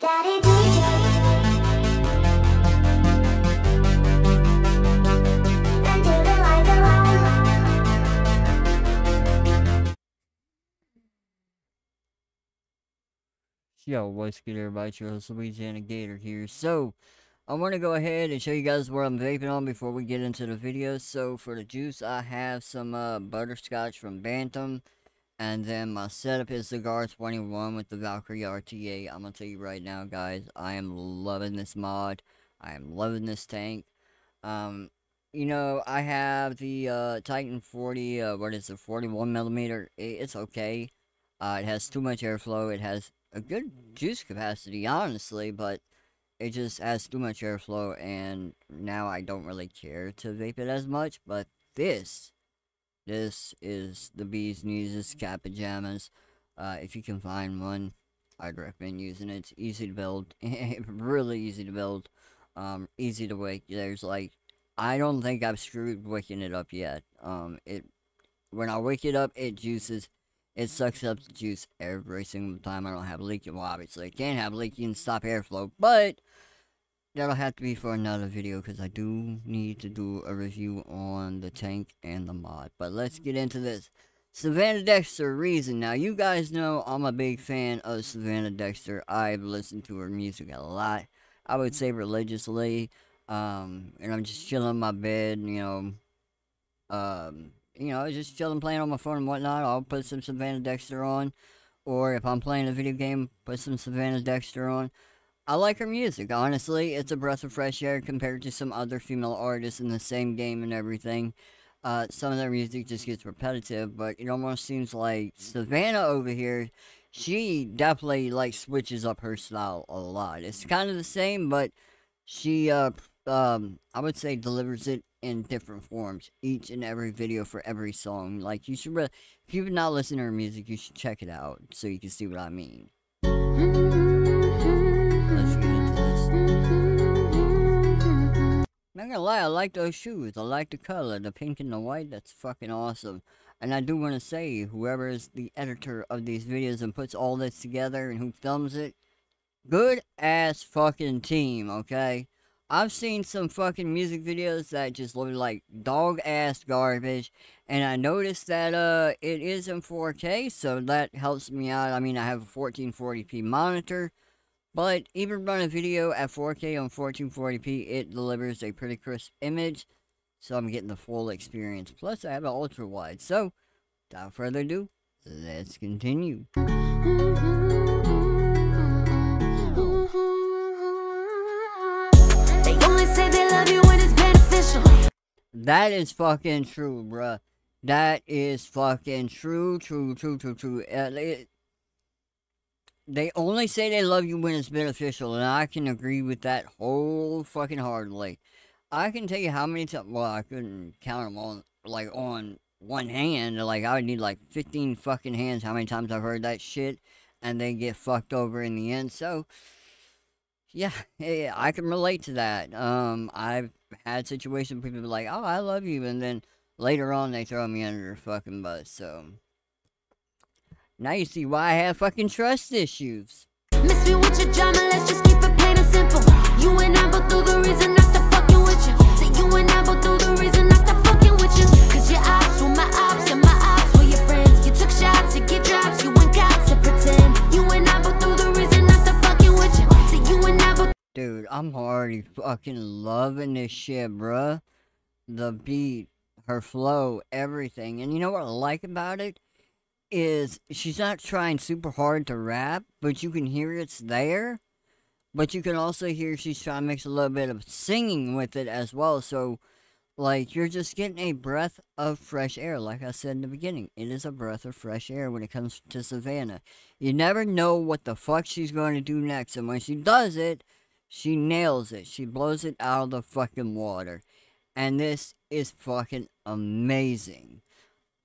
Yo, what's good everybody, it's your host Louisiana Gator here. So, I want to go ahead and show you guys what I'm vaping on before we get into the video. So, for the juice, I have some uh, butterscotch from Bantam. And then my setup is Cigar 21 with the Valkyrie RTA. I'm going to tell you right now, guys, I am loving this mod. I am loving this tank. Um, you know, I have the uh, Titan 40, uh, what is it, 41 millimeter. It's okay. Uh, it has too much airflow. It has a good juice capacity, honestly, but it just has too much airflow, and now I don't really care to vape it as much. But this, this is the bee's knees, cat pajamas. Uh, if you can find one, I'd recommend using it. It's easy to build, really easy to build, um, easy to wick. There's like, I don't think I've screwed wicking it up yet. Um, it when I wick it up, it juices it sucks up the juice every single time I don't have leaking. Well, obviously, I can't have leaking stop airflow, but that'll have to be for another video because I do need to do a review on the tank and the mod. But let's get into this. Savannah Dexter Reason. Now, you guys know I'm a big fan of Savannah Dexter. I've listened to her music a lot. I would say religiously. Um, and I'm just chilling in my bed, you know. Um, you know, just chilling, playing on my phone and whatnot, I'll put some Savannah Dexter on. Or if I'm playing a video game, put some Savannah Dexter on. I like her music, honestly. It's a breath of fresh air compared to some other female artists in the same game and everything. Uh, some of their music just gets repetitive, but it almost seems like Savannah over here, she definitely, like, switches up her style a lot. It's kind of the same, but she, uh, um, I would say delivers it in different forms each and every video for every song. Like you should, if you've not listened to her music, you should check it out so you can see what I mean. Not gonna lie, I like those shoes. I like the color, the pink and the white. That's fucking awesome. And I do want to say, whoever is the editor of these videos and puts all this together and who films it, good ass fucking team. Okay. I've seen some fucking music videos that just look like dog ass garbage, and I noticed that uh it is in 4K, so that helps me out. I mean, I have a 1440p monitor, but even run a video at 4K on 1440p, it delivers a pretty crisp image, so I'm getting the full experience. Plus, I have an ultra wide. So, without further ado, let's continue. They only say they love you when it's beneficial. That is fucking true, bruh. That is fucking true, true, true, true, true. Uh, they, they only say they love you when it's beneficial, and I can agree with that whole fucking hardly. I can tell you how many times. Well, I couldn't count them on like on one hand. Like I would need like fifteen fucking hands. How many times I've heard that shit, and they get fucked over in the end. So, yeah, yeah, I can relate to that. Um, I've had situations where people be like, "Oh, I love you," and then later on they throw me under the fucking bus. So now you see why I have fucking trust issues. Miss me with your drama, let's just keep it plain and simple. You and I both do the reason I stop fucking with you. Say you and I both do the reason I stop fucking with you. Cause your ops were my ops and my ops were your friends. You took shots, you get drops, you went to pretend. You and I both do the reason I stop fucking with you. Say you and I both Dude, I'm already fucking loving this shit, bruh. The beat, her flow, everything. And you know what I like about it? Is she's not trying super hard to rap, but you can hear it's there. But you can also hear she's trying to mix a little bit of singing with it as well. So, like, you're just getting a breath of fresh air. Like I said in the beginning, it is a breath of fresh air when it comes to Savannah. You never know what the fuck she's going to do next. And when she does it, she nails it. She blows it out of the fucking water. And this is fucking amazing.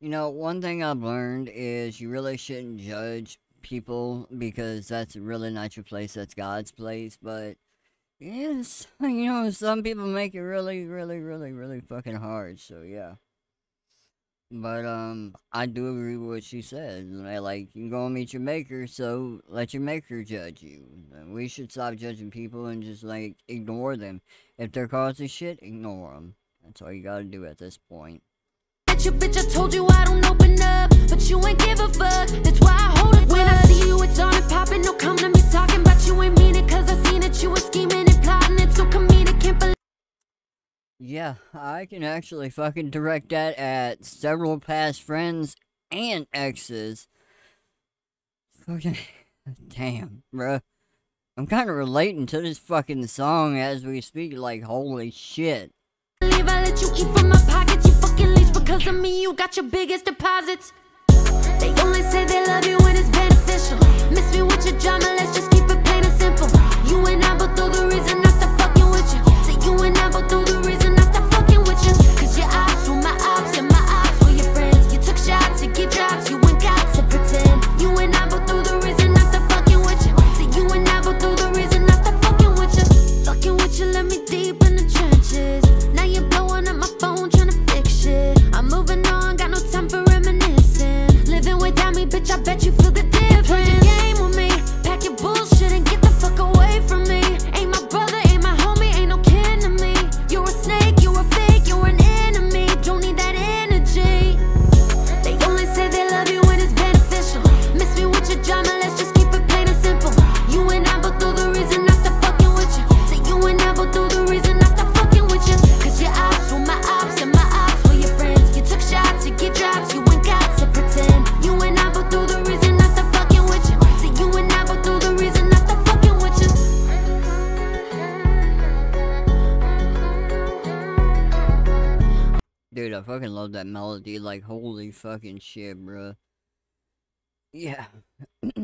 you know, one thing I've learned is you really shouldn't judge people because that's really not your place, that's God's place, but yes, you know, some people make it really, really, really, really fucking hard, so yeah. But um, I do agree with what she said. Like, you go and meet your maker, so let your maker judge you. We should stop judging people and just like ignore them. If they're causing shit, ignore them. That's all you gotta do at this point. You bitch, I told you I don't open up, but you ain't give a fuck. That's why I hold it. When I see you, it's on and popping. No come to me talking about you ain't mean it, cause I seen it. You were scheming and plotting. It's so comedic, can't believe. Yeah, I can actually fucking direct that at several past friends and exes. Fucking damn, bruh. I'm kind of relating to this fucking song as we speak. Like, holy shit. Because of me. You got your biggest deposits. They only say they love you when it's beneficial. Miss me with your drama. Let's just keep it plain and simple. You and I both know the reason I stop fucking with you. Say you and I both know the reason I stop fucking with you. Cause your ops were my ops and my ops were your friends. You took shots, you get drops, you ain't got to pretend. You and I both know the reason I stop fucking with you. Say you and I both know the reason I stop fucking with you. Fucking with you, let me deep in the trenches. Dude, I fucking love that melody. Like, holy fucking shit, bruh. Yeah.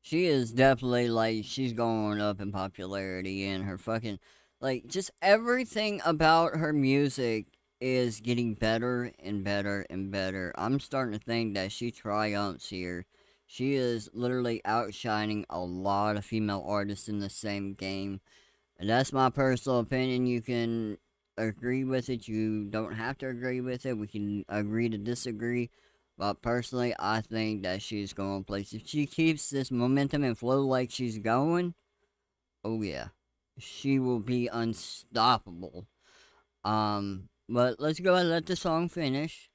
she is definitely, like, she's going up in popularity and her fucking. Like, just everything about her music is getting better and better and better. I'm starting to think that she triumphs here. She is literally outshining a lot of female artists in the same game. And that's my personal opinion. You can agree with it. You don't have to agree with it. We can agree to disagree. But personally, I think that she's going places. If she keeps this momentum and flow like she's going, oh yeah, she will be unstoppable. Um, but let's go and let the song finish.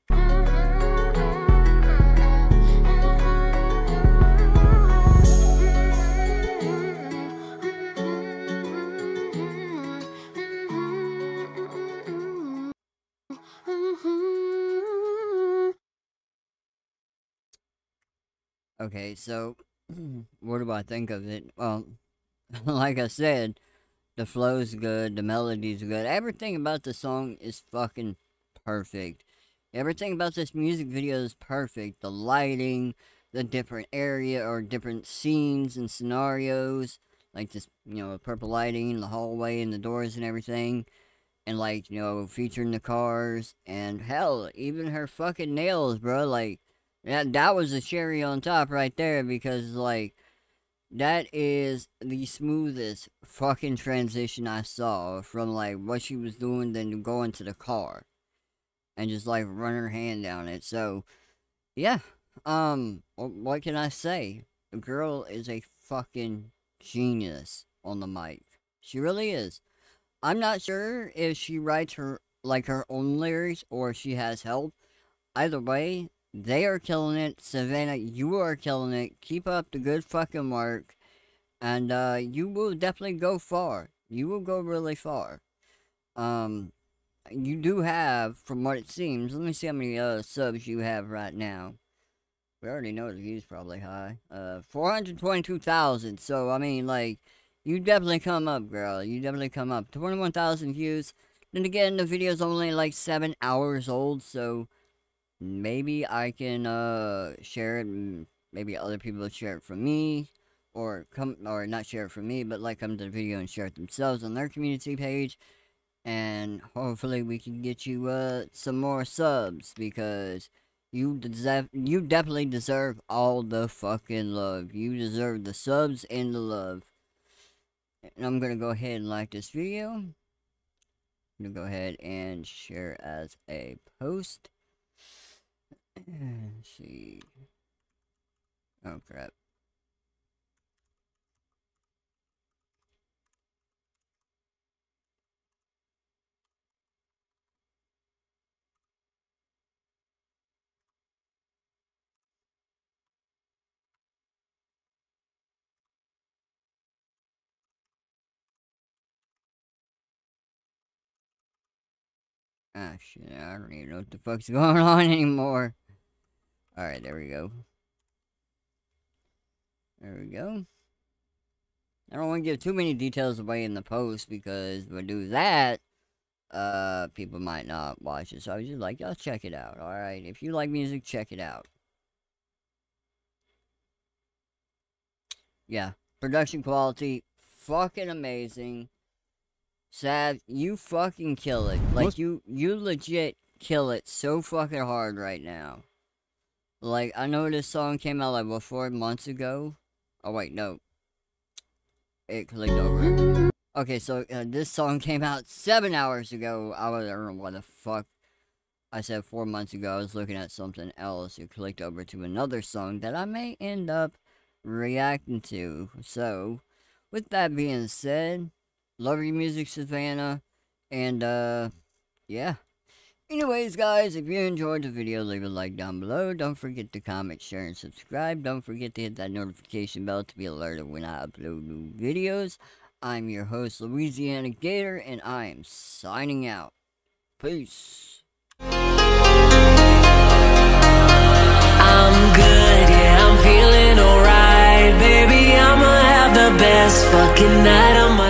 Okay, so what do I think of it? Well, like I said, the flow's good, the melody's good. Everything about the song is fucking perfect. Everything about this music video is perfect. The lighting, the different area or different scenes and scenarios, like this, you know, purple lighting, the hallway and the doors and everything. And like, you know, featuring the cars and hell, even her fucking nails, bro. Like that that was the cherry on top right there because like that is the smoothest fucking transition I saw from like what she was doing then going to the car and just like run her hand down it. So yeah, um, what can I say? The girl is a fucking genius on the mic. She really is. I'm not sure if she writes her like her own lyrics or she has help. Either way, they are killing it. Savannah, you are killing it. Keep up the good fucking work. And uh, you will definitely go far. You will go really far. Um, you do have, from what it seems, let me see how many uh, subs you have right now. We already know the views probably high. Uh, 422,000. So, I mean, like, you definitely come up, girl. You definitely come up. 21,000 views. Then again, the video's only like 7 hours old, so maybe I can uh share it. Maybe other people share it from me, or come or not share it from me, but like come to the video and share it themselves on their community page. and hopefully we can get you uh some more subs because you deserve you definitely deserve all the fucking love. You deserve the subs and the love. And I'm gonna go ahead and like this video. I'm gonna go ahead and share as a post. See. Oh crap. Ah, shit, I don't even know what the fuck's going on anymore. Alright, there we go. There we go. I don't want to give too many details away in the post because if I do that, uh, people might not watch it. So I was just like, y'all check it out, alright? If you like music, check it out. Yeah, production quality, fucking amazing. Sav, you fucking kill it. Like, you, you legit kill it so fucking hard right now. Like, I know this song came out, like, what, four months ago? Oh, wait, no. It clicked over. Okay, so, uh, this song came out seven hours ago. I, was, I don't know what the fuck I said four months ago. I was looking at something else. It clicked over to another song that I may end up reacting to. So, with that being said, love your music, Savannah. And, uh, yeah. Anyways, guys, if you enjoyed the video, leave a like down below. Don't forget to comment, share, and subscribe. Don't forget to hit that notification bell to be alerted when I upload new videos. I'm your host, Louisiana Gator, and I am signing out. Peace. I'm good, yeah, I'm feeling alright. Baby, I'ma have the best fucking night of my